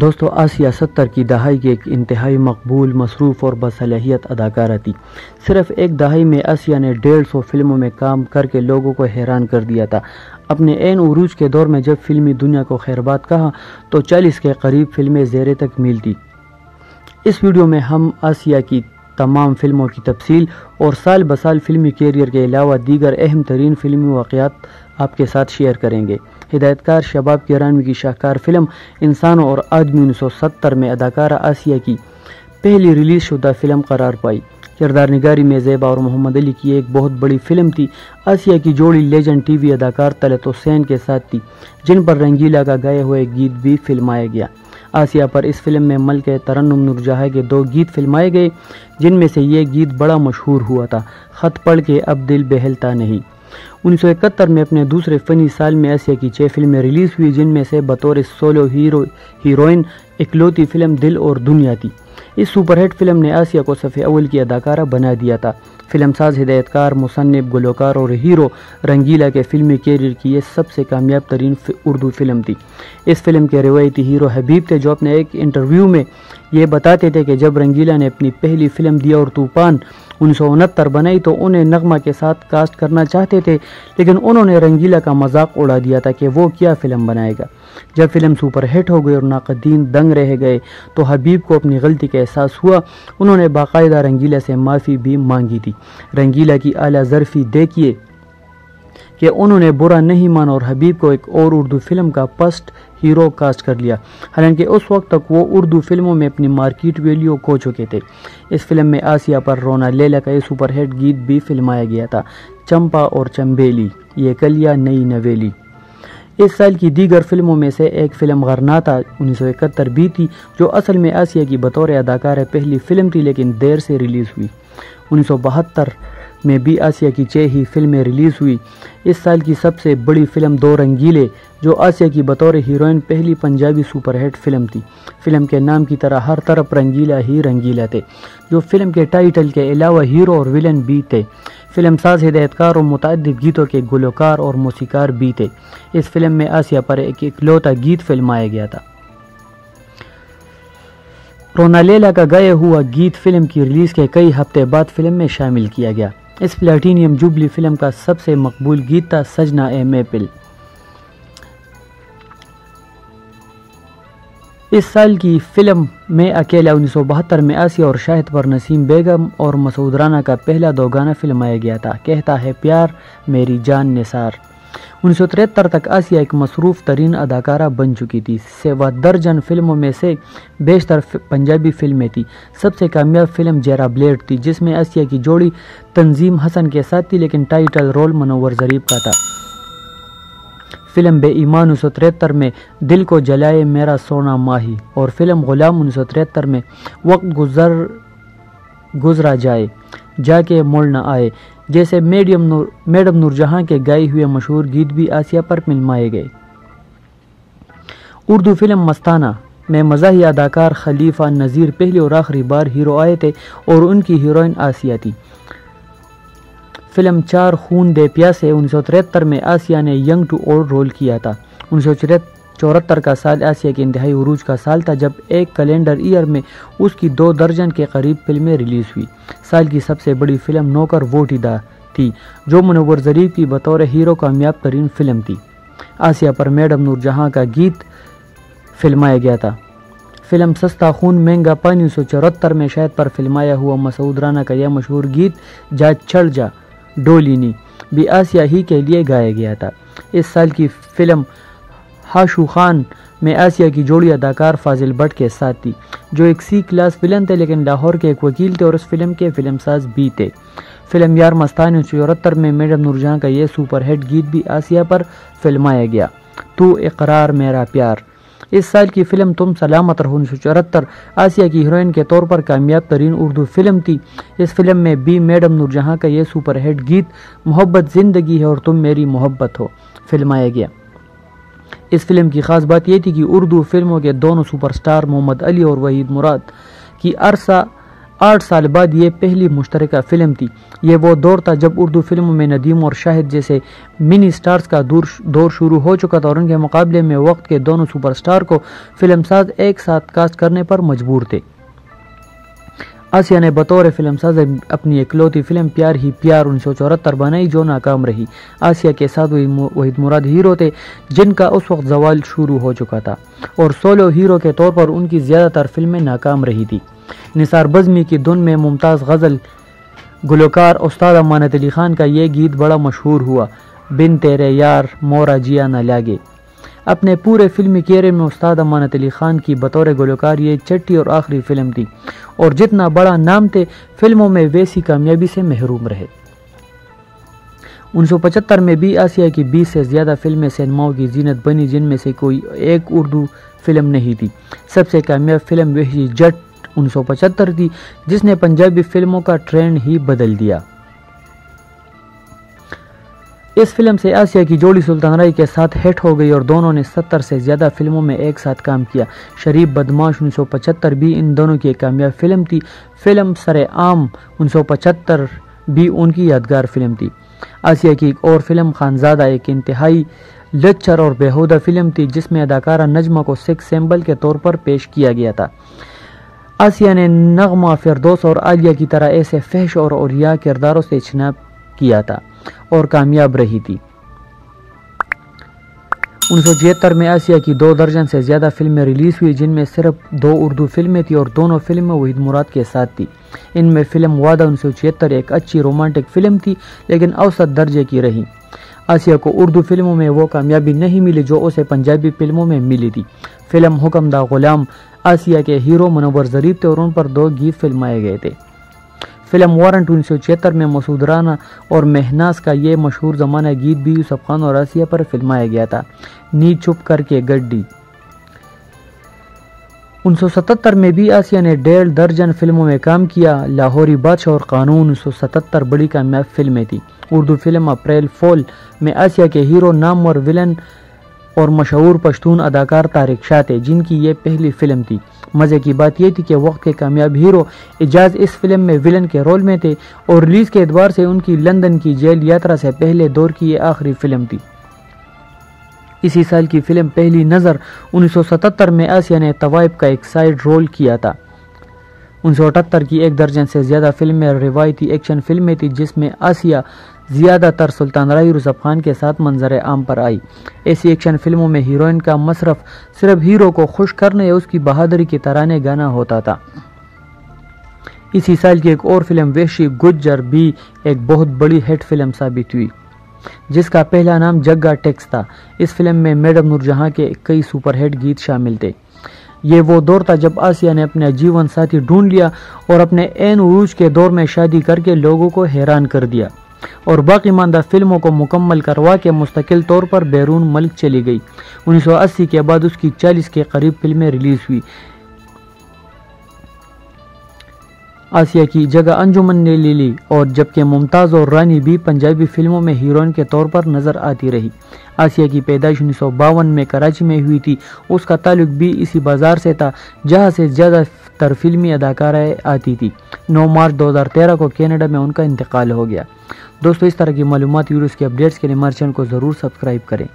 दोस्तों आसिया सत्तर की दहाई की एक इंतहाई मकबूल, मसरूफ़ और बसलहियत अदाकारा थी। सिर्फ़ एक दहाई में आसिया ने डेढ़ सौ फ़िल्मों में काम करके लोगों को हैरान कर दिया था। अपने एन उरूज के दौर में जब फिल्मी दुनिया को खैरबाद कहा तो चालीस के करीब फ़िल्में जेर तक मिलती। इस वीडियो में हम आसिया की तमाम फ़िल्मों की तफसील और साल बसाल फिल्मी कैरियर के अलावा दीगर अहम तरीन फिल्मी वाक़ात आपके साथ शेयर करेंगे। हिदायतकार शबाब किरानवी की शाहकार फ़िल्म इंसानों और आदमी उन्नीस सौ सत्तर में अदाकारा आसिया की पहली रिलीज़ शुदा फ़िल्म करार पाई। किरदार निगारी में जैबा और मोहम्मद अली की एक बहुत बड़ी फ़िल्म थी। आसिया की जोड़ी लेजेंड टीवी अदाकार तलत हुसैन के साथ थी, जिन पर रंगीला का गाए हुए गीत भी फिल्माया गया। आसिया पर इस फ़िल्म में मल के तरन्नुम नूरजहाँ के दो गीत फिल्माए गए, जिनमें से ये गीत बड़ा मशहूर हुआ था। ख़त पढ़ के अब दिल बहलता नहीं। उन्नीस सौ इकहत्तर में अपने दूसरे फ़नी साल में एशिया की छह फ़िल्में रिलीज़ हुई, जिनमें से बतौर सोलो हीरो हीरोइन इकलौती फ़िल्म दिल और दुनिया थी। इस सुपरहिट फ़िल्म ने आसिया को सफ़े अवल की अदाकारा बना दिया था। फ़िल्म साज हिदायतकार मुसनब गलोकार और हीरो रंगीला के फिल्मी कैरियर की ये सबसे कामयाब तरीन उर्दू फ़िल्म थी। इस फ़िल्म के रिवायती हीरो हबीब थे जो अपने एक इंटरव्यू में ये बताते थे कि जब रंगीला ने अपनी पहली फ़िल्म दिया और तूफ़ान उन्नीस सौ उनहत्तर बनाई तो उन्हें नगमा के साथ कास्ट करना चाहते थे, लेकिन उन्होंने रंगीला का मज़ाक उड़ा दिया था कि वो क्या फ़िल्म बनाएगा। जब फ़िल्म सुपर हिट हो गई और नाकदीन दंग रह गए तो हबीब को अपनी गलती का एहसास हुआ। उन्होंने बाकायदा रंगीला से माफ़ी भी मांगी थी। रंगीला की आला जरफी देखिए कि उन्होंने बुरा नहीं माना और हबीब को एक और उर्दू फ़िल्म का फ़र्स्ट हीरो कास्ट कर लिया। हालाँकि उस वक्त तक वो उर्दू फ़िल्मों में अपनी मार्केट वैल्यू खो चुके थे। इस फ़िल्म में आसिया पर रोना लेला का सुपरहिट गीत भी फिल्माया गया था, चंपा और चंबेली, ये कलिया नई नवेली। इस साल की दीगर फ़िल्मों में से एक फ़िल्म गरनाता उन्नीस सौ इकहत्तर भी थी, जो असल में आसिया की बतौर अदाकार पहली फ़िल्म थी, लेकिन देर से रिलीज़ हुई। उन्नीस सौ बहत्तर में भी आसिया की छः ही फ़िल्में रिलीज़ हुई। इस साल की सबसे बड़ी फ़िल्म दो रंगीले, जो आसिया की बतौर हीरोइन, पहली पंजाबी सुपरहिट फ़िल्म थी। फ़िल्म के नाम की तरह हर तरफ़ रंगीला ही रंगीला थे। जो फ़िल्म के टाइटल के अलावा हीरो और विलन भी थे। फ़िल्म साज हिदायतकार और मुतद गीतों के गुलकार और मौसीकार भी थे इस फ़िल्म में आसिया पर एक इकलौता गीत फिल्माया गया था। रोनालेला का गए हुआ गीत फ़िल्म की रिलीज़ के कई हफ़्ते बाद फ़िल्म में शामिल किया गया। इस प्लेटिनियम जुबली फ़िल्म का सबसे मकबूल गीत था सजना ए मेपिल। इस साल की फ़िल्म में अकेला उन्नीस सौ बहत्तर में आसिया और शाहिद पर नसीम बेगम और मसूद राना का पहला दो गाना फिल्माया गया था, कहता है प्यार, मेरी जान निसार। उन्नीस तक आसिया एक मसरूफ़ तरीन अदाकारा बन चुकी थी, सेवा दर्जन फ़िल्मों में से बेशतर पंजाबी फ़िल्में थी। सबसे कामयाब फ़िल्म जरा ब्लेड थी, जिसमें आसिया की जोड़ी तंजीम हसन के साथ थी, लेकिन टाइटल रोल मनोवर जरीब का था। फ़िल्म बेईमान उन्नीस में दिल को जलाए मेरा सोना माही। और फ़िल्म गुलाम उन्नीस में वक्त गुजर, गुजरा जाए, जाके मोड़ न आए। जैसे मेडियम नूर, मैडम नूरजहां के गाए हुए मशहूर गीत भी आसिया पर फिल्माए गए। उर्दू फ़िल्म मस्ताना में मजाही अदाकार खलीफा नज़ीर पहली और आखिरी बार हीरो आए थे और उनकी हीरोइन आसिया थी। फ़िल्म चार खून दे प्यासे उन्नीस सौ तिहत्तर में आसिया ने यंग टू ओल्ड रोल किया था। उन्नीस चौहत्तर का साल आसिया के इंतहाई उरूज का साल था जब एक कैलेंडर ईयर में उसकी दो दर्जन के करीब फ़िल्में रिलीज़ हुई। साल की सबसे बड़ी फ़िल्म नौकर वोटिदा थी, जो मनोवर जरीफ की बतौर हीरो कामयाब तरीन फ़िल्म थी। आसिया पर मैडम नूरजहाँ का गीत फिल्माया गया था। फ़िल्म सस्ता खून, महँगा पानी सौ चौहत्तर में शायद पर फिल्माया हुआ मसूद राना का यह मशहूर गीत, जा चढ़ जा डोलिनी भी आसिया ही के लिए गाया गया था। इस साल की फ़िल्म हाशू खान में आसिया की जोड़ी अदाकार फाजिल भट्ट के साथ थी, जो एक सी क्लास फ़िल्म थे, लेकिन लाहौर के एक वकील थे और उस फ़िल्म के फ़िल्म साज भी थे। फ़िल्म यार मस्तान उन्नीस सौ चौहत्तर में मैडम नूरजहाँ का ये सुपरहिट गीत भी आसिया पर फिल्माया गया। तू इकरार मेरा प्यार। इस साल की फ़िल्म तुम सलामत रहो, उन्नीस सौ चौहत्तर। आसिया की हीरोइन के तौर पर कामयाब तरीन उर्दू फ़िल्म थी। इस फ़िल्म में बी मैडम नूरजहाँ का ये सुपरहिट गीत, मोहब्बत ज़िंदगी है और तुम मेरी मोहब्बत हो, फिल्माया गया। इस फ़िल्म की खास बात यह थी कि उर्दू फ़िल्मों के दोनों सुपरस्टार मोहम्मद अली और वहीद मुराद की अरसा आठ साल बाद ये पहली मुश्तरका फ़िल्म थी। ये वो दौर था जब उर्दू फ़िल्मों में नदीम और शाहिद जैसे मिनी स्टार्स का दूर दौर शुरू हो चुका था और उनके मुकाबले में वक्त के दोनों सुपरस्टार को फ़िल्म साज एक साथ कास्ट करने पर मजबूर थे। आसिया ने बतौर फ़िल्म साज अपनी इकलौती फ़िल्म प्यार ही प्यार उन्नीस सौ चौहत्तर बनाई, जो नाकाम रही। आसिया के साथ वहीद मुराद हीरो थे, जिनका उस वक्त जवाल शुरू हो चुका था। और सोलो हीरो के तौर पर उनकी ज़्यादातर फ़िल्में नाकाम रही थी। निसार बज़मी की धुन में मुमताज़ गज़ल गुलकार उस्ताद अमानत अली ख़ान का ये गीत बड़ा मशहूर हुआ बिन तेरे यार मोरा जिया न लागे अपने पूरे फिल्मी कैरियर में उस्ताद अमानत अली ख़ान की बतौर गुलकार ये छठी और आखिरी फ़िल्म थी और जितना बड़ा नाम थे फ़िल्मों में वैसी कामयाबी से महरूम रहे उन्नीस सौ पचहत्तर में भी आसिया की 20 से ज़्यादा फ़िल्में सिनेमाओं की जीनत बनी जिनमें से कोई एक उर्दू फ़िल्म नहीं थी सबसे कामयाब फ़िल्म वही जट उन्नीस थी, जिसने पंजाबी फ़िल्मों का ट्रेंड ही बदल दिया। इस फ़िल्म से आसिया की जोड़ी सुल्तान राय के साथ हिट हो गई और दोनों ने सत्तर से ज़्यादा फ़िल्मों में एक साथ काम किया। शरीफ बदमाश उन्नीस भी इन दोनों की एक कामयाब फ़िल्म थी। फ़िल्म सरे आम उन्नीस भी उनकी यादगार फ़िल्म थी। आसिया की एक और फ़िल्म, खानजादा एक इंतहाई लच्चर और बेहूदा फ़िल्म थी, जिसमें अदाकारा नजमा को सिक्स सिंबल के तौर पर पेश किया गया था। आसिया ने नगमा फिरदोस और आलिया की तरह ऐसे फहश और औरिया किरदारों से इजनाब किया था और कामयाब रही थी उन्नीस में आसिया की दो दर्जन से ज़्यादा फ़िल्में रिलीज़ हुई जिनमें सिर्फ़ दो उर्दू फ़िल्में थी और दोनों फ़िल्में वहीद मुराद के साथ थी इनमें फ़िल्म वादा उन्नीस एक अच्छी रोमांटिक फ़िल्म थी लेकिन औसत दर्जे की रही आसिया को उर्दू फ़िल्मों में वो कामयाबी नहीं मिली जो उसे पंजाबी फ़िल्मों में मिली थी फ़िल्म हुक्म दा गुलाम आसिया के हीरो मनोवर जरीफ थे और उन पर दो गीत फिल्माए गए थे। फ़िल्म वारंट उन्नीस सौ छिहत्तर में मसूद राना और महनास का ये मशहूर ज़माना गीत भी यूसफ खान और आसिया पर फिल्माया गया था। नी छुप करके गड्डी। उन्नीस सौ सतहत्तर में भी आसिया ने डेढ़ दर्जन फ़िल्मों में काम किया। लाहौरी बादशाह और कानून उन्नीस सौ सतहत्तर बड़ी कामयाब फ़िल्में थी। उर्दू फ़िल्म अप्रैल फॉल में आसिया के हीरो नाम और विलन और मशहूर पश्तून अदाकार तारिक शाह थे, जिनकी ये पहली फ़िल्म थी। मज़े की बात यह थी कि वक्त के कामयाब हीरो एजाज इस फ़िल्म में विलन के रोल में थे और रिलीज़ के एतबार से उनकी लंदन की जेल यात्रा से पहले दौर की ये आखिरी फ़िल्म थी। इसी साल की फ़िल्म पहली नज़र 1977 में आसिया ने तवाइब का एक साइड रोल किया था। उन्नीस की एक दर्जन से ज़्यादा फ़िल्में रिवायती एक्शन फ़िल्में थी, जिसमें आसिया ज़्यादातर सुल्तान राय यूसुफ खान के साथ मंजर आम पर आई। ऐसी एक्शन फ़िल्मों में हीरोइन का मशरफ सिर्फ़ हीरो को खुश करने या उसकी बहादुरी की तराने गाना होता था। इसी साल की एक और फ़िल्म, वेशी गुज्जर, भी एक बहुत बड़ी हिट फ़िल्म साबित हुई, जिसका पहला नाम जग्गा टेक्स था। इस फ़िल्म में मैडम नूरजहां के कई सुपरहिट गीत शामिल थे। ये वो दौर था जब आसिया ने अपने जीवन साथी ढूंढ लिया और अपने एन उरूज के दौर में शादी करके लोगों को हैरान कर दिया। और बाकी मानदा फ़िल्मों को मुकम्मल करवा के मुस्तकिल तौर पर बैरून मुल्क चली गई। 1980 के बाद उसकी 40 के करीब फ़िल्में रिलीज़ हुई। आसिया की जगह अंजुमन ने ले ली और जबकि मुमताज़ और रानी भी पंजाबी फ़िल्मों में हीरोइन के तौर पर नज़र आती रही। आसिया की पैदाइश उन्नीस में कराची में हुई थी। उसका ताल्लुक भी इसी बाज़ार से था, जहाँ से ज़्यादातर फिल्मी अदाकाराएँ आती थी। 9 मार्च 2013 को कनाडा में उनका इंतकाल हो गया। दोस्तों, इस तरह की मालूम यूरोस के अपडेट्स के लिए हमारे चैनल को ज़रूर सब्सक्राइब करें।